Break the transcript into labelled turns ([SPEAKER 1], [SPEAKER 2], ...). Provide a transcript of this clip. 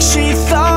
[SPEAKER 1] She thought